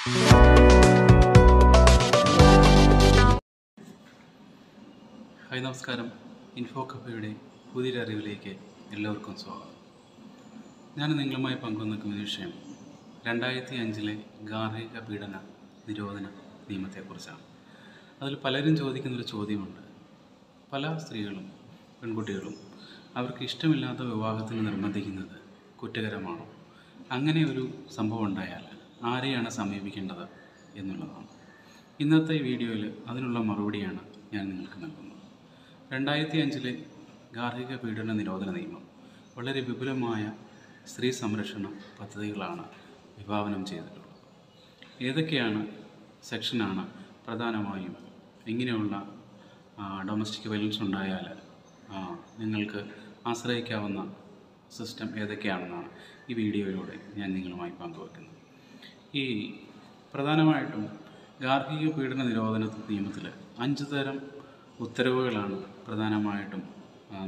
Hi നമസ്കാരം. Info കഫയുടെ പുതിയൊരു അറിവിലേക്ക് എല്ലാവർക്കും സ്വാഗതം. ഞാൻ നിങ്ങളുമായി പങ്കുവെക്കുന്ന വിഷയം രണ്ടായിരത്തി അഞ്ചിലെ ഗാർഹിക പീഡന നിരോധന നിയമത്തെക്കുറിച്ചാണ്. അതിൽ പലരും ചോദിക്കുന്നൊരു ചോദ്യമുണ്ട്. പല സ്ത്രീകളും പെൺകുട്ടികളും അവർക്ക് ഇഷ്ടമില്ലാത്ത വിവാഹത്തിന് നിർബന്ധിക്കുന്നത് കുറ്റകരമാണോ? അങ്ങനെ ഒരു സംഭവം ഉണ്ടായാൽ ആരെയാണ് സമീപിക്കേണ്ടത് എന്നുള്ളതാണ്. ഇന്നത്തെ വീഡിയോയിൽ അതിനുള്ള മറുപടിയാണ് ഞാൻ നിങ്ങൾക്ക് നൽകുന്നത്. രണ്ടായിരത്തി അഞ്ചിലെ ഗാർഹിക പീഡന നിരോധന നിയമം വളരെ വിപുലമായ സ്ത്രീ സംരക്ഷണ പദ്ധതികളാണ് വിഭാവനം ചെയ്തിട്ടുള്ളത്. ഏതൊക്കെയാണ് സെക്ഷനാണ് പ്രധാനമായും ഇങ്ങനെയുള്ള ഡൊമസ്റ്റിക് വയലൻസ് ഉണ്ടായാൽ നിങ്ങൾക്ക് ആശ്രയിക്കാവുന്ന സിസ്റ്റം ഏതൊക്കെയാണെന്നാണ് ഈ വീഡിയോയിലൂടെ ഞാൻ നിങ്ങളുമായി പങ്കുവെക്കുന്നത്. ഈ പ്രധാനമായിട്ടും ഗാർഹിക പീഡന നിരോധന നിയമത്തിൽ അഞ്ച് തരം ഉത്തരവുകളാണ് പ്രധാനമായിട്ടും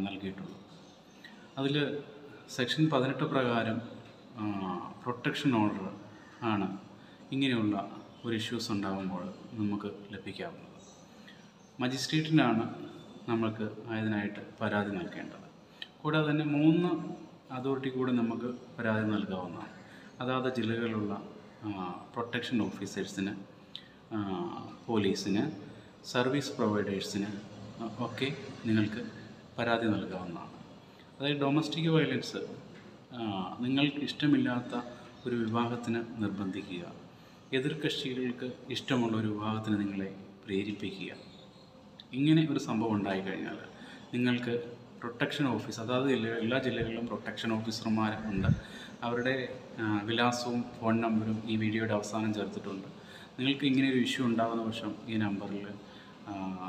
നൽകിയിട്ടുള്ളത്. അതിൽ സെക്ഷൻ പതിനെട്ട് പ്രകാരം പ്രൊട്ടക്ഷൻ ഓർഡർ ആണ് ഇങ്ങനെയുള്ള ഒരു ഇഷ്യൂസ് ഉണ്ടാകുമ്പോൾ നമുക്ക് ലഭിക്കാവുന്നത്. മജിസ്ട്രേറ്റിനാണ് നമ്മൾക്ക് അതിനായിട്ട് പരാതി നൽകേണ്ടത്. കൂടാതെ തന്നെ മൂന്ന് അതോറിറ്റി കൂടെ നമുക്ക് പരാതി നൽകാവുന്നതാണ്. അതാത് ജില്ലകളിലുള്ള പ്രൊട്ടക്ഷൻ ഓഫീസേഴ്സിന് പോലീസിന് സർവീസ് പ്രൊവൈഡേഴ്സിന് ഒക്കെ നിങ്ങൾക്ക് പരാതി നൽകാവുന്നതാണ്. അതായത് ഡൊമസ്റ്റിക് വയലൻസ് നിങ്ങൾക്ക് ഇഷ്ടമില്ലാത്ത ഒരു വിവാഹത്തിന് നിർബന്ധിക്കുക. എതിർ കക്ഷികൾക്ക് ഇഷ്ടമുള്ള ഒരു വിവാഹത്തിന് നിങ്ങളെ പ്രേരിപ്പിക്കുക. ഇങ്ങനെ ഒരു സംഭവം ഉണ്ടായിക്കഴിഞ്ഞാൽ നിങ്ങൾക്ക് പ്രൊട്ടക്ഷൻ ഓഫീസ് അതായത് എല്ലാ ജില്ലകളിലും പ്രൊട്ടക്ഷൻ ഓഫീസർമാർ ഉണ്ട്. അവരുടെ വിലാസവും ഫോൺ നമ്പറും ഈ വീഡിയോയുടെ അവസാനം ചേർത്തിട്ടുണ്ട്. നിങ്ങൾക്ക് ഇങ്ങനെ ഒരു ഇഷ്യൂ ഉണ്ടാകുന്ന പക്ഷം ഈ നമ്പറിൽ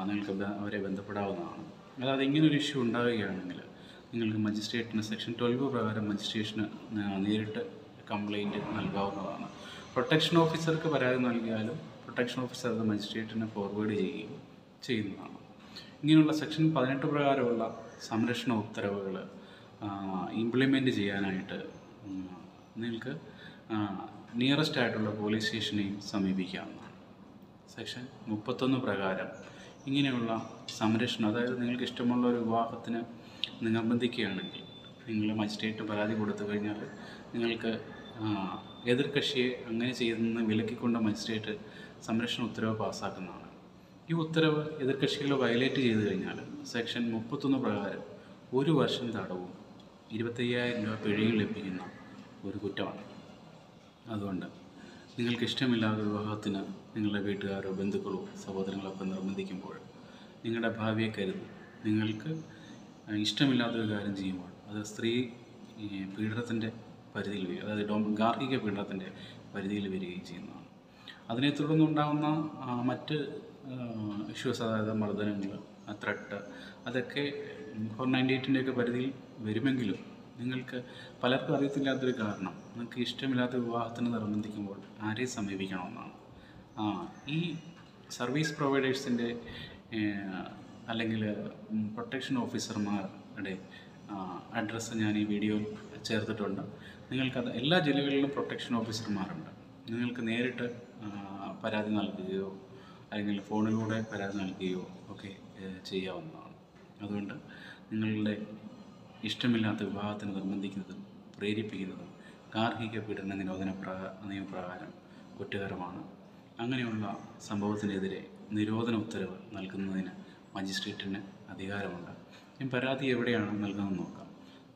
നിങ്ങൾക്ക് അവരെ ബന്ധപ്പെടാവുന്നതാണ്. അതായത് ഇങ്ങനെ ഒരു ഇഷ്യൂ ഉണ്ടാവുകയാണെങ്കിൽ നിങ്ങൾക്ക് മജിസ്ട്രേറ്റിന് സെക്ഷൻ ട്വൽവ് പ്രകാരം മജിസ്ട്രേഷന് നേരിട്ട് കംപ്ലൈന്റ് നൽകാവുന്നതാണ്. പ്രൊട്ടക്ഷൻ ഓഫീസർക്ക് പരാതി നൽകിയാലും പ്രൊട്ടക്ഷൻ ഓഫീസർ അത് മജിസ്ട്രേറ്റിന് ഫോർവേഡ് ചെയ്യുകയും ചെയ്യുന്നതാണ്. ഇങ്ങനെയുള്ള സെക്ഷൻ പതിനെട്ട് പ്രകാരമുള്ള സംരക്ഷണ ഉത്തരവുകൾ ഇംപ്ലിമെന്റ് ചെയ്യാനായിട്ട് നിങ്ങൾക്ക് നിയറസ്റ്റ് ആയിട്ടുള്ള പോലീസ് സ്റ്റേഷനെയും സമീപിക്കാവുന്നതാണ്. സെക്ഷൻ മുപ്പത്തൊന്ന് പ്രകാരം ഇങ്ങനെയുള്ള സംരക്ഷണം അതായത് നിങ്ങൾക്ക് ഇഷ്ടമുള്ള ഒരു വിവാഹത്തിന് നിർബന്ധിക്കുകയാണെങ്കിൽ നിങ്ങൾ മജിസ്ട്രേറ്റ് പരാതി കൊടുത്തു കഴിഞ്ഞാൽ നിങ്ങൾക്ക് എതിർകക്ഷിയെ എതിർ കക്ഷിയെ അങ്ങനെ ചെയ്യുന്ന വിലക്കിക്കൊണ്ട് മജിസ്ട്രേറ്റ് സംരക്ഷണ ഉത്തരവ് പാസ്സാക്കുന്നതാണ്. ഈ ഉത്തരവ് എതിർ കക്ഷികൾ വയലേറ്റ് ചെയ്തു കഴിഞ്ഞാൽ സെക്ഷൻ മുപ്പത്തൊന്ന് പ്രകാരം ഒരു വർഷം തടവും ഇരുപത്തയ്യായിരം രൂപ പിഴയിൽ ലഭിക്കുന്ന ഒരു കുറ്റമാണ്. അതുകൊണ്ട് നിങ്ങൾക്ക് ഇഷ്ടമില്ലാത്ത വിവാഹത്തിന് നിങ്ങളുടെ വീട്ടുകാരോ ബന്ധുക്കളോ സഹോദരങ്ങളോ ഒക്കെ നിർബന്ധിക്കുമ്പോൾ നിങ്ങളുടെ ഭാവിയെ കരുതി നിങ്ങൾക്ക് ഇഷ്ടമില്ലാത്തൊരു കാര്യം ചെയ്യുമ്പോൾ അത് സ്ത്രീ പീഡനത്തിന്റെ പരിധിയിൽ വരിക അതായത് ഡോം ഗാർഹിക പീഡനത്തിന്റെ പരിധിയിൽ വരികയും ചെയ്യുന്നതാണ്. അതിനെ തുടർന്നുണ്ടാകുന്ന മറ്റ് ഇഷ്യൂസ് അതായത് മർദ്ദനങ്ങൾ ത്രട്ട് അതൊക്കെ ഫോർ നയന്റി എയ്റ്റിന്റെയൊക്കെ പരിധിയിൽ വരുമെങ്കിലും നിങ്ങൾക്ക് പലർക്കും അറിയത്തില്ലാത്തൊരു കാരണം നിങ്ങൾക്ക് ഇഷ്ടമില്ലാത്ത വിവാഹത്തിന് നിർബന്ധിക്കുമ്പോൾ ആരെയും സമീപിക്കണമെന്നാണ്. ആ ഈ സർവീസ് പ്രൊവൈഡേഴ്സിന്റെ അല്ലെങ്കിൽ പ്രൊട്ടക്ഷൻ ഓഫീസർമാരുടെ അഡ്രസ്സ് ഞാൻ ഈ വീഡിയോയിൽ ചേർത്തിട്ടുണ്ട്. നിങ്ങൾക്കത് എല്ലാ ജില്ലകളിലും പ്രൊട്ടക്ഷൻ ഓഫീസർമാരുണ്ട്. നിങ്ങൾക്ക് നേരിട്ട് പരാതി നൽകുകയോ അല്ലെങ്കിൽ ഫോണിലൂടെ പരാതി നൽകുകയോ ഒക്കെ ചെയ്യാവുന്നതാണ്. അതുകൊണ്ട് നിങ്ങളുടെ ഇഷ്ടമില്ലാത്ത വിവാഹത്തിന് നിർബന്ധിക്കുന്നതും പ്രേരിപ്പിക്കുന്നതും ഗാർഹിക പീഡന നിരോധന പ്രകാ നിയമപ്രകാരം കുറ്റകരമാണ്. അങ്ങനെയുള്ള സംഭവത്തിനെതിരെ നിരോധന ഉത്തരവ് നൽകുന്നതിന് മജിസ്ട്രേറ്റിന് അധികാരമുണ്ട്. ഞാൻ പരാതി എവിടെയാണ് നൽകുന്നത് നോക്കാം.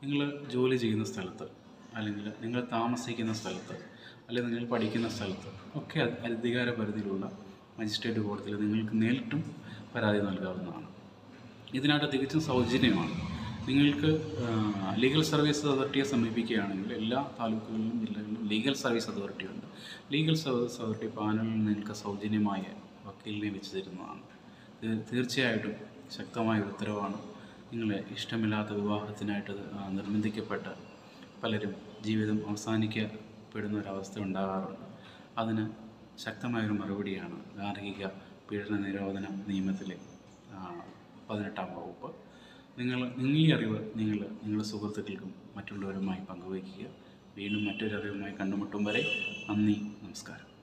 നിങ്ങൾ ജോലി ചെയ്യുന്ന സ്ഥലത്ത് അല്ലെങ്കിൽ നിങ്ങൾ താമസിക്കുന്ന സ്ഥലത്ത് അല്ലെങ്കിൽ നിങ്ങൾ പഠിക്കുന്ന സ്ഥലത്ത് ഒക്കെ അധി- അധികാര പരിധിയിലുള്ള മജിസ്ട്രേറ്റ് കോടതിയിൽ നിങ്ങൾക്ക് നേരിട്ടും പരാതി നൽകാവുന്നതാണ്. ഇതിനായിട്ട് തികച്ചും സൗജന്യമാണ്. നിങ്ങൾക്ക് ലീഗൽ സർവീസ് അതോറിറ്റിയെ സമീപിക്കുകയാണെങ്കിൽ എല്ലാ താലൂക്കുകളിലും ജില്ലകളിലും ലീഗൽ സർവീസ് അതോറിറ്റി ഉണ്ട്. ലീഗൽ സർവീസ് അതോറിറ്റി പാനലിൽ നിങ്ങൾക്ക് സൗജന്യമായ വക്കീലിനെ വെച്ച് തരുന്നതാണ്. തീർച്ചയായിട്ടും ശക്തമായ ഉത്തരവാണ്. നിങ്ങളെ ഇഷ്ടമില്ലാത്ത വിവാഹത്തിനായിട്ട് നിർബന്ധിക്കപ്പെട്ട പലരും ജീവിതം അവസാനിക്കപ്പെടുന്ന ഒരവസ്ഥ ഉണ്ടാകാറുണ്ട്. അതിന് ശക്തമായൊരു മറുപടിയാണ് ഗാർഹിക പീഡന നിരോധന നിയമത്തിലെ പതിനെട്ടാം വകുപ്പ്. നിങ്ങൾ നിങ്ങൾ ഈ അറിവ് നിങ്ങൾ നിങ്ങളുടെ സുഹൃത്തുക്കൾക്കും മറ്റുള്ളവരുമായി പങ്കുവയ്ക്കുക. വീണ്ടും മറ്റൊരറിവുമായി കണ്ടുമുട്ടും വരെ നന്ദി നമസ്കാരം.